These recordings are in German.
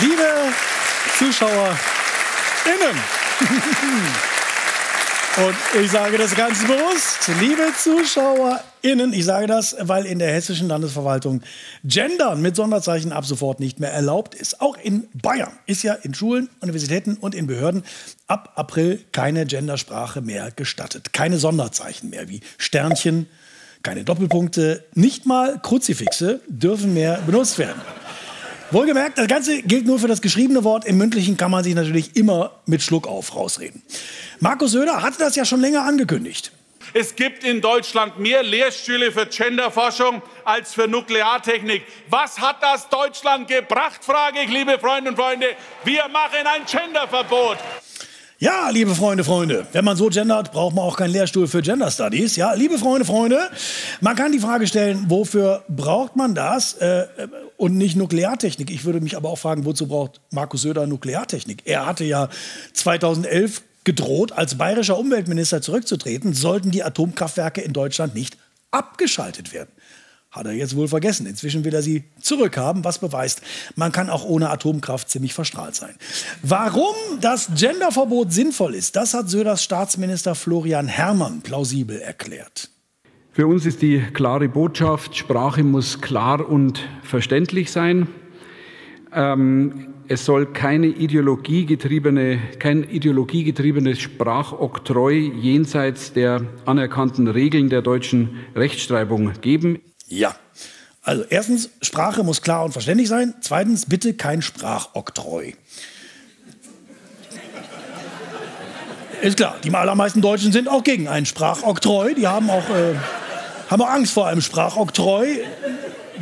Liebe ZuschauerInnen. Und ich sage das ganz bewusst, liebe ZuschauerInnen, ich sage das, weil in der hessischen Landesverwaltung Gendern mit Sonderzeichen ab sofort nicht mehr erlaubt ist. Auch in Bayern ist ja in Schulen, Universitäten und in Behörden ab April keine Gendersprache mehr gestattet. Keine Sonderzeichen mehr wie Sternchen, keine Doppelpunkte, nicht mal Kruzifixe dürfen mehr benutzt werden. Wohlgemerkt, das Ganze gilt nur für das geschriebene Wort. Im Mündlichen kann man sich natürlich immer mit Schluck auf rausreden. Markus Söder hatte das ja schon länger angekündigt. Es gibt in Deutschland mehr Lehrstühle für Genderforschung als für Nukleartechnik. Was hat das Deutschland gebracht, frage ich, liebe Freunde und Freunde. Wir machen ein Genderverbot. Ja, liebe Freunde, Freunde, wenn man so gendert, braucht man auch keinen Lehrstuhl für Gender Studies. Ja, liebe Freunde, Freunde, man kann die Frage stellen, wofür braucht man das äh, und nicht Nukleartechnik? Ich würde mich aber auch fragen, wozu braucht Markus Söder Nukleartechnik? Er hatte ja 2011 gedroht, als bayerischer Umweltminister zurückzutreten, sollten die Atomkraftwerke in Deutschland nicht abgeschaltet werden. Hat er jetzt wohl vergessen. Inzwischen will er sie zurückhaben, was beweist, man kann auch ohne Atomkraft ziemlich verstrahlt sein. Warum das Genderverbot sinnvoll ist, das hat Söders Staatsminister Florian Herrmann plausibel erklärt. Für uns ist die klare Botschaft, Sprache muss klar und verständlich sein. Ähm, es soll keine ideologiegetriebene, kein ideologiegetriebenes Sprachoktroi jenseits der anerkannten Regeln der deutschen Rechtschreibung geben. Ja. Also erstens, Sprache muss klar und verständlich sein. Zweitens, bitte kein Sprachoktroi. Ist klar, die allermeisten Deutschen sind auch gegen einen Sprachoktroi. Die haben auch, äh, haben auch Angst vor einem Sprachoktroi.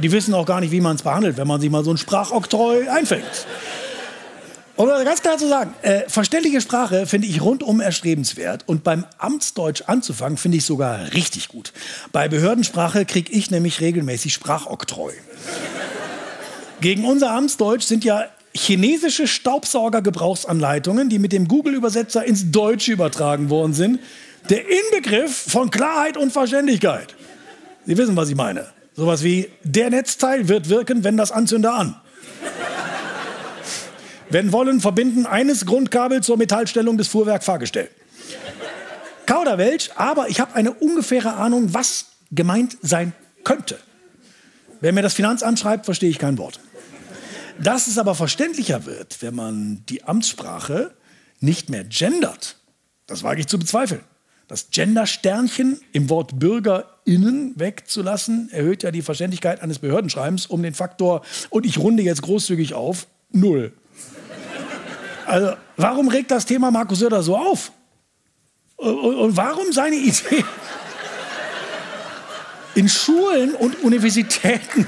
Die wissen auch gar nicht, wie man es behandelt, wenn man sich mal so ein Sprachoktroi einfängt. Um ganz klar zu sagen, äh, verständliche Sprache finde ich rundum erstrebenswert und beim Amtsdeutsch anzufangen finde ich sogar richtig gut. Bei Behördensprache kriege ich nämlich regelmäßig Sprachoktroi. Gegen unser Amtsdeutsch sind ja chinesische Staubsaugergebrauchsanleitungen, die mit dem Google-Übersetzer ins Deutsche übertragen worden sind, der Inbegriff von Klarheit und Verständlichkeit. Sie wissen, was ich meine. Sowas wie, der Netzteil wird wirken, wenn das Anzünder an. Wenn wollen, verbinden eines Grundkabel zur Metallstellung des Fuhrwerk-Fahrgestell. Kauderwelsch, aber ich habe eine ungefähre Ahnung, was gemeint sein könnte. Wer mir das Finanzamt schreibt, verstehe ich kein Wort. Dass es aber verständlicher wird, wenn man die Amtssprache nicht mehr gendert, das wage ich zu bezweifeln. Das Gender-Sternchen im Wort BürgerInnen wegzulassen, erhöht ja die Verständlichkeit eines Behördenschreibens um den Faktor, und ich runde jetzt großzügig auf, null. Also, warum regt das Thema Markus Söder so auf? Und, und warum seine Idee? In Schulen und Universitäten.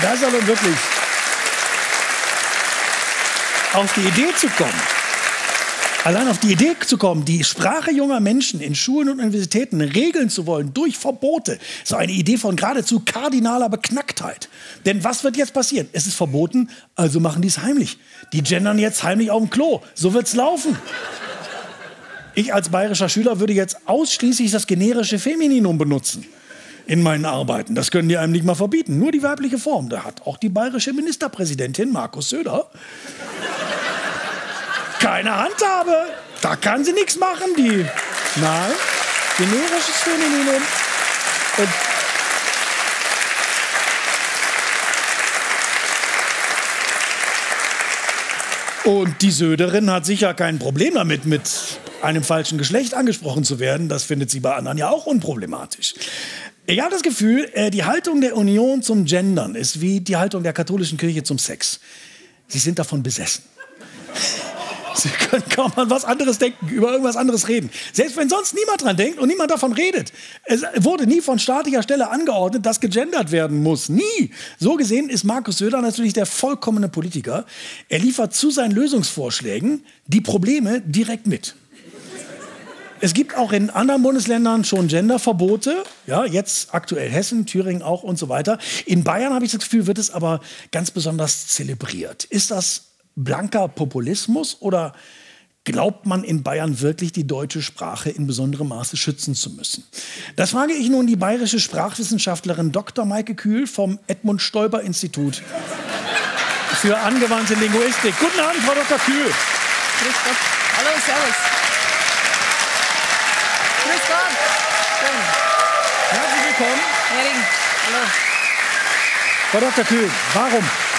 Da ist aber wirklich auf die Idee zu kommen, Allein auf die Idee zu kommen, die Sprache junger Menschen in Schulen und Universitäten regeln zu wollen durch Verbote, ist eine Idee von geradezu kardinaler Beknacktheit. Denn was wird jetzt passieren? Es ist verboten, also machen die es heimlich. Die gendern jetzt heimlich auf dem Klo. So wird's laufen. Ich als bayerischer Schüler würde jetzt ausschließlich das generische Femininum benutzen in meinen Arbeiten. Das können die einem nicht mal verbieten. Nur die weibliche Form. Da hat auch die bayerische Ministerpräsidentin Markus Söder keine Handhabe. Da kann sie nichts machen, die. Nein, generisches Femininum. Und Und die Söderin hat sicher kein Problem damit, mit einem falschen Geschlecht angesprochen zu werden. Das findet sie bei anderen ja auch unproblematisch. Ich habe das Gefühl, äh, die Haltung der Union zum Gendern ist wie die Haltung der katholischen Kirche zum Sex. Sie sind davon besessen. Sie können kaum an was anderes denken, über irgendwas anderes reden. Selbst wenn sonst niemand dran denkt und niemand davon redet. Es wurde nie von staatlicher Stelle angeordnet, dass gegendert werden muss. Nie. So gesehen ist Markus Söder natürlich der vollkommene Politiker. Er liefert zu seinen Lösungsvorschlägen die Probleme direkt mit. Es gibt auch in anderen Bundesländern schon Genderverbote. Ja, jetzt aktuell Hessen, Thüringen auch und so weiter. In Bayern habe ich das Gefühl, wird es aber ganz besonders zelebriert. Ist das blanker Populismus oder Glaubt man in Bayern wirklich, die deutsche Sprache in besonderem Maße schützen zu müssen? Das frage ich nun die bayerische Sprachwissenschaftlerin Dr. Maike Kühl vom Edmund Stoiber Institut für angewandte Linguistik. Guten Abend, Frau Dr. Kühl. Grüß Gott. Hallo, Servus. Grüß Gott. Schön. Herzlich willkommen. Hering. Hallo. Frau Dr. Kühl, warum?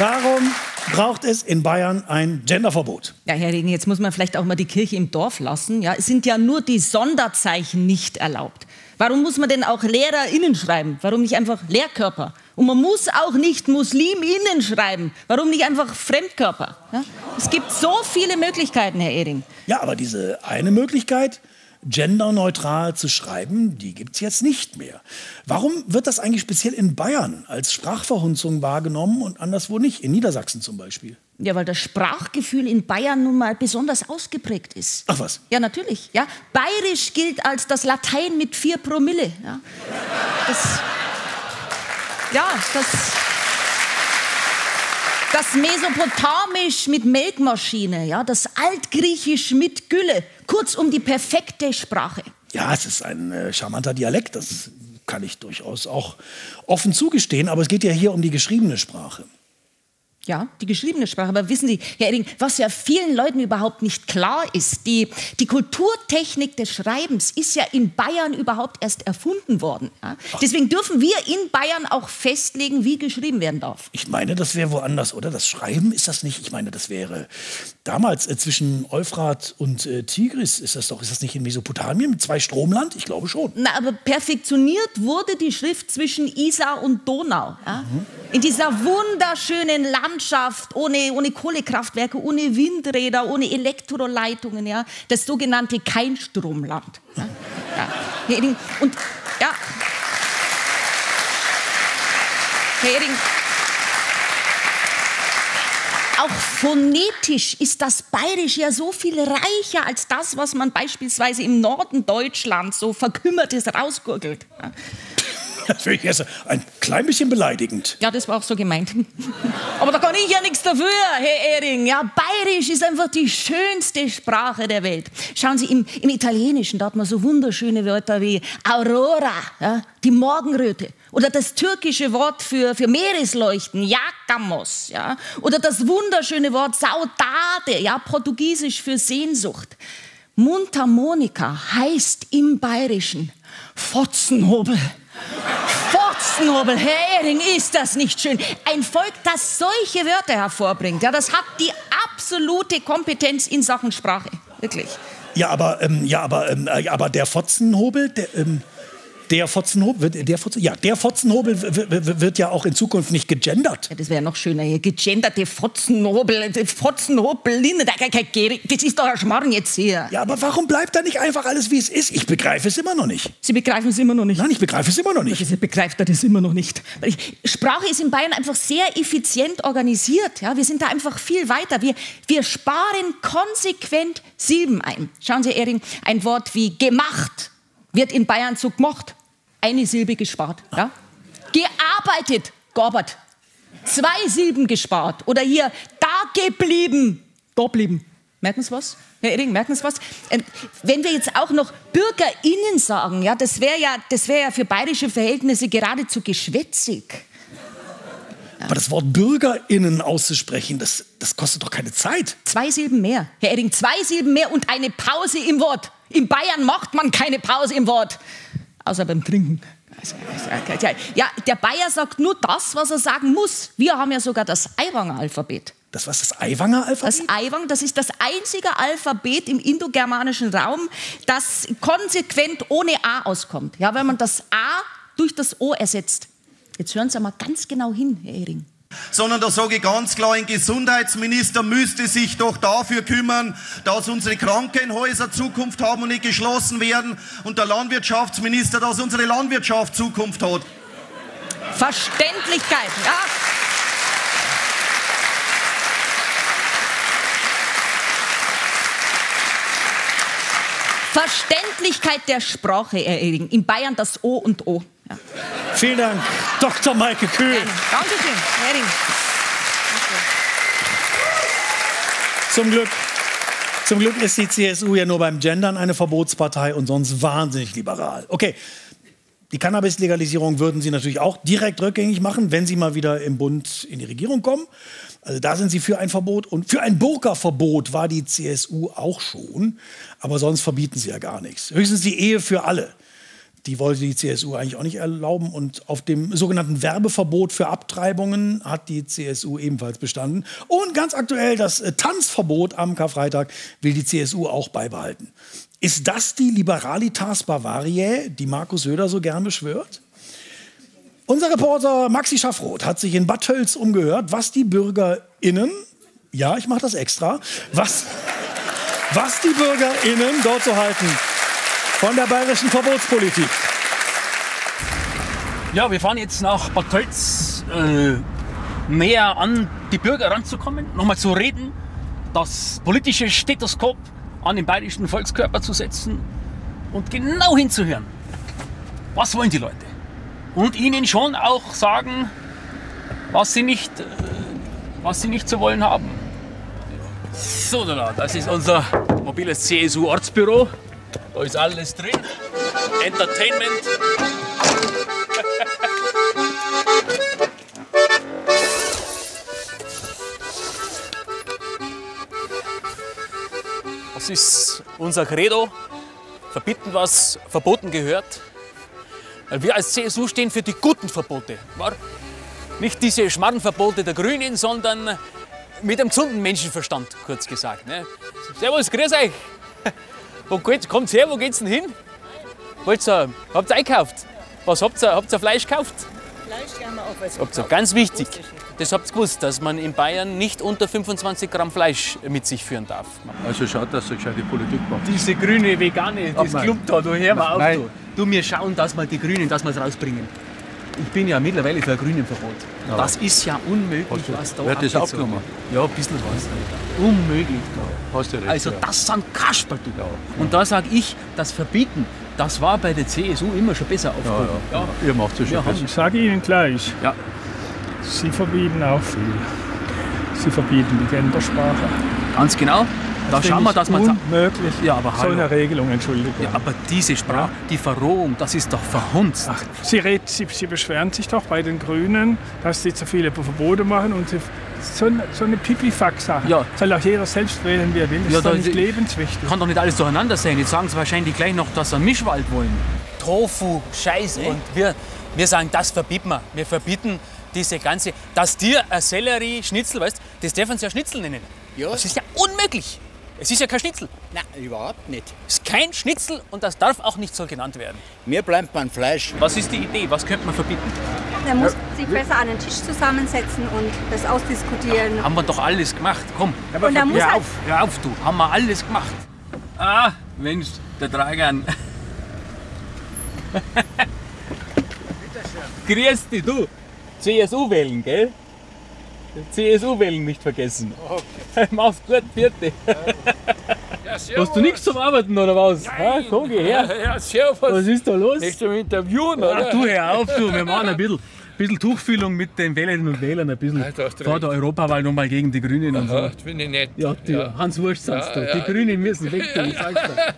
Warum braucht es in Bayern ein Genderverbot? Ja, Herr Regen, jetzt muss man vielleicht auch mal die Kirche im Dorf lassen. Ja, es sind ja nur die Sonderzeichen nicht erlaubt. Warum muss man denn auch LehrerInnen schreiben? Warum nicht einfach Lehrkörper? Und man muss auch nicht MuslimInnen schreiben. Warum nicht einfach Fremdkörper? Ja? Es gibt so viele Möglichkeiten, Herr Ehring. Ja, aber diese eine Möglichkeit, genderneutral zu schreiben, die gibt es jetzt nicht mehr. Warum wird das eigentlich speziell in Bayern als Sprachverhunzung wahrgenommen und anderswo nicht? In Niedersachsen zum Beispiel? Ja, weil das Sprachgefühl in Bayern nun mal besonders ausgeprägt ist. Ach was? Ja, natürlich. Ja. Bayerisch gilt als das Latein mit vier Promille. Ja, das, ja, das, das Mesopotamisch mit Melkmaschine, ja, das Altgriechisch mit Gülle. Kurzum die perfekte Sprache. Ja, es ist ein äh, charmanter Dialekt, das kann ich durchaus auch offen zugestehen, aber es geht ja hier um die geschriebene Sprache. Ja, die geschriebene Sprache. Aber wissen Sie, Herr Edding, was ja vielen Leuten überhaupt nicht klar ist, die, die Kulturtechnik des Schreibens ist ja in Bayern überhaupt erst erfunden worden. Ja? Deswegen dürfen wir in Bayern auch festlegen, wie geschrieben werden darf. Ich meine, das wäre woanders, oder? Das Schreiben ist das nicht. Ich meine, das wäre damals äh, zwischen Euphrat und äh, Tigris. Ist das doch? Ist das nicht in Mesopotamien mit zwei Stromland? Ich glaube schon. Na, aber perfektioniert wurde die Schrift zwischen Isar und Donau. Ja? Mhm. In dieser wunderschönen Landschaft ohne, ohne Kohlekraftwerke, ohne Windräder, ohne Elektroleitungen. Ja? Das sogenannte Keinstromland. Ja? Ja. Und ja. Herr Ehring, auch phonetisch ist das Bayerisch ja so viel reicher als das, was man beispielsweise im Norden Deutschlands so verkümmertes rausgurgelt. Das finde ich erst ein klein bisschen beleidigend. Ja, das war auch so gemeint. Aber da kann ich ja nichts dafür, Herr Ehring. Ja, Bayerisch ist einfach die schönste Sprache der Welt. Schauen Sie, im, im Italienischen, da hat man so wunderschöne Wörter wie Aurora, ja, die Morgenröte. Oder das türkische Wort für, für Meeresleuchten, Jakamos. Ja. Oder das wunderschöne Wort Saudade, ja, portugiesisch für Sehnsucht. Mundharmonika heißt im Bayerischen Fotzenhobel. Fotzenhobel, Hering, ist das nicht schön? Ein Volk, das solche Wörter hervorbringt, ja, das hat die absolute Kompetenz in Sachen Sprache, wirklich. Ja, aber, ähm, ja, aber, ähm, aber der Fotzenhobel, der, ähm, der Fotzenhobel, der Fotzen, ja, der Fotzenhobel wird ja auch in Zukunft nicht gegendert. Ja, das wäre noch schöner hier. Gegenderte Fotzenhobel, Fotzenhobelinnen, das ist doch ein Schmarrn jetzt hier. Ja, aber warum bleibt da nicht einfach alles, wie es ist? Ich begreife es immer noch nicht. Sie begreifen es immer noch nicht? Nein, ich begreife es immer noch nicht. Sie begreift das immer noch nicht. Sprache ist in Bayern einfach sehr effizient organisiert. Ja, wir sind da einfach viel weiter. Wir, wir sparen konsequent Silben ein. Schauen Sie, Erin, ein Wort wie gemacht wird in Bayern so gemocht eine Silbe gespart. Ja? Gearbeitet, gearbeitet. Zwei Silben gespart. Oder hier, da geblieben, da blieben. Merken Sie was? Herr Edding, merken Sie was? Ähm, wenn wir jetzt auch noch BürgerInnen sagen, ja, das wäre ja, wär ja für bayerische Verhältnisse geradezu geschwätzig. Aber das Wort BürgerInnen auszusprechen, das, das kostet doch keine Zeit. Zwei Silben mehr. Herr Edding, zwei Silben mehr und eine Pause im Wort. In Bayern macht man keine Pause im Wort außer beim Trinken. Ja, der Bayer sagt nur das, was er sagen muss. Wir haben ja sogar das Eiwanger Alphabet. Das was das Eiwanger Alphabet? Das Eiwang, das ist das einzige Alphabet im indogermanischen Raum, das konsequent ohne A auskommt. Ja, wenn man das A durch das O ersetzt. Jetzt hören Sie mal ganz genau hin, Herr Ehring sondern da sage ich ganz klar, ein Gesundheitsminister müsste sich doch dafür kümmern, dass unsere Krankenhäuser Zukunft haben und nicht geschlossen werden und der Landwirtschaftsminister, dass unsere Landwirtschaft Zukunft hat. Verständlichkeit, ja. Verständlichkeit der Sprache erledigen. In Bayern das O und O. Ja. Vielen Dank, Dr. Maike Kühl. Dankeschön, Hering. Zum Glück, zum Glück ist die CSU ja nur beim Gendern eine Verbotspartei und sonst wahnsinnig liberal. Okay, die Cannabis-Legalisierung würden sie natürlich auch direkt rückgängig machen, wenn sie mal wieder im Bund in die Regierung kommen. Also da sind sie für ein Verbot und für ein Burka-Verbot war die CSU auch schon. Aber sonst verbieten sie ja gar nichts. Höchstens die Ehe für alle. Die wollte die CSU eigentlich auch nicht erlauben. Und auf dem sogenannten Werbeverbot für Abtreibungen hat die CSU ebenfalls bestanden. Und ganz aktuell das äh, Tanzverbot am Karfreitag will die CSU auch beibehalten. Ist das die Liberalitas Bavariae, die Markus Söder so gern beschwört? Unser Reporter Maxi Schaffroth hat sich in Bad Tölz umgehört, was die BürgerInnen, ja, ich mache das extra, was, was die BürgerInnen dort so halten von der bayerischen Verbotspolitik. Ja, wir fahren jetzt nach Bad Tölz, äh, näher an die Bürger ranzukommen, nochmal zu reden, das politische Stethoskop an den bayerischen Volkskörper zu setzen und genau hinzuhören. Was wollen die Leute? Und ihnen schon auch sagen, was sie nicht, äh, was sie nicht zu wollen haben. So, da, das ist unser mobiles CSU-Ortsbüro. Da ist alles drin. Entertainment. Das ist unser Credo. Verbieten, was verboten gehört. Weil wir als CSU stehen für die guten Verbote. Nicht diese Schmarrenverbote der Grünen, sondern mit einem gesunden Menschenverstand, kurz gesagt. Ne? Servus, grüß euch. Wo geht's, kommt's her, wo geht's denn hin? Wollt's, äh, habt ihr einkauft? Was habt ihr? Habt ihr Fleisch gekauft? Fleisch haben wir auch was Habt ihr, ganz wichtig. Das habt ihr gewusst, dass man in Bayern nicht unter 25 Gramm Fleisch mit sich führen darf. Also schaut, dass ihr gescheite Politik macht. Diese grüne Vegane, das klumpt da, du hör mal auf. Nein. Du. du, wir schauen, dass wir die Grünen, dass wir es rausbringen. Ich bin ja mittlerweile für ein Grünenverbot. Das ist ja unmöglich, was da hat das abgenommen? wird. Ja, ein bisschen was. Unmöglich. Hast du recht. Also ja. das sind Kasperl, du. Und da sage ich, das Verbieten, das war bei der CSU immer schon besser aufgehoben. ja, ja. Ihr macht es schon besser. Ich sage Ihnen gleich, Ja. Sie verbieten auch viel. Sie verbieten die Gendersprache. Ganz genau. Da Das schauen wir, dass man... unmöglich. Ja, aber so hallo. eine Regelung, Entschuldigung. Ja, aber diese Sprache, die Verrohung, das ist doch verhunzt. Ach, Sie, red, Sie, Sie beschweren sich doch bei den Grünen, dass sie zu viele Verbote machen und sie, so, eine- so eine Pipifax-Sache. Ja. Soll auch jeder selbst wählen, wie er will. Das Ja, ist doch da- nicht lebenswichtig. Kann doch nicht alles durcheinander sein. Jetzt sagen sie wahrscheinlich gleich noch, dass sie einen Mischwald wollen. Tofu, Scheiß. Und wir, wir sagen, das verbieten wir. Wir verbieten diese ganze. Dass dir ein Sellerie-Schnitzel, weißt das dürfen sie ja Schnitzel nennen. Ja. Das ist ja unmöglich. Es ist ja kein Schnitzel. Nein, überhaupt nicht. Es ist kein Schnitzel und das darf auch nicht so genannt werden. Mir bleibt beim Fleisch. Was ist die Idee? Was könnte man verbieten? Er muss sich besser an den Tisch zusammensetzen und das ausdiskutieren. Haben wir doch alles gemacht. Komm, Und da muss hör halt- auf, hör auf, du. Haben wir alles gemacht. Ah, Mensch, der Dragan. Grüß dich, du. CSU wählen, gell? CSU wählen nicht vergessen. Okay. Mach's gut, vierte. Hast du nichts zum Arbeiten oder was? Ja, komm, geh her. Ja, servus. Was ist da los? Nicht zum Interviewen, Ach, oder? du hör auf, du. Wir machen ein bisschen, bisschen Tuchfühlung mit den Wählerinnen und Wählern. Ein bisschen Ja, vor der Europawahl nochmal gegen die Grünen und so. Ja, das finde ich nett. Ja, du, Hans Wurst sagst du. Die Grünen müssen weg, du, ich sag's dir.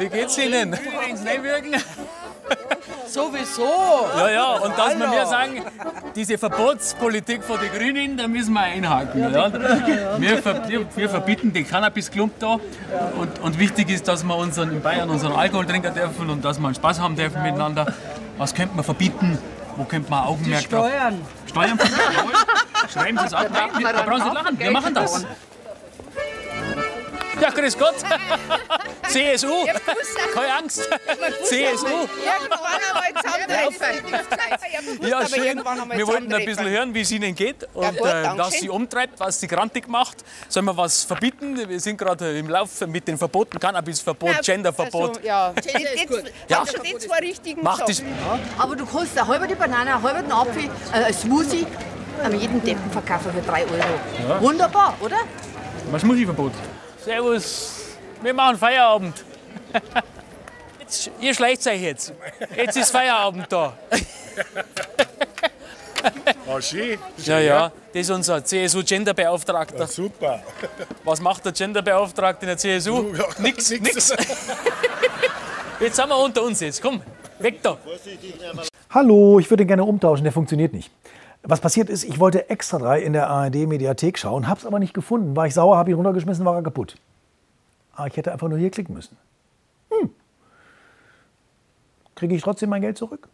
Wie geht's Ihnen? Ins Nebenwirken? Sowieso. Ja, ja, und dass wir mir sagen, diese Verbotspolitik von den Grünen, da müssen wir einhaken. Ja, Wir, ver wir, verbieten den Cannabis-Klump da. Und, und wichtig ist, dass wir unseren, in Bayern unseren Alkohol trinken dürfen und dass wir einen Spaß haben dürfen miteinander. Was könnte man verbieten? Wo könnte man Augenmerk drauf? Steuern. Steuern verbieten? Jawohl. Schreiben Sie es ab. Nein, da brauchen Sie lachen. Wir machen das. Ja, grüß Gott. CSU. Keine Angst. CSU. Ja, schön. Wir wollten ein bisschen hören, wie es Ihnen geht und gut, äh, schön. Sie umtreibt, was Sie grantig macht. Sollen wir was verbieten? Wir sind gerade im Lauf mit den Verboten, Cannabisverbot, Genderverbot. Also, ja. Gender ist gut. Ja. Haben schon die zwei richtigen Macht es. Aber du kannst eine halbe Banane, einen halben Apfel, äh, ein Smoothie an jedem Deppen verkaufen für 3 Euro. Wunderbar, oder? Was Mussiverbot? Servus. Wir machen Feierabend. Jetzt, ihr schleicht euch jetzt. Jetzt ist Feierabend da. Oh, schön. Ja, ja, das ist unser CSU-Genderbeauftragter. super. Was macht der Genderbeauftragte in der CSU? nix, nix. Jetzt sind wir unter uns jetzt. Komm, weg da. Hallo, ich würde ihn gerne umtauschen, der funktioniert nicht. Was passiert ist, ich wollte extra drei in der ARD-Mediathek schauen, hab's aber nicht gefunden. War ich sauer, habe ihn runtergeschmissen, war er kaputt. Ah, ich hätte einfach nur hier klicken müssen. Hm. Kriege ich trotzdem mein Geld zurück?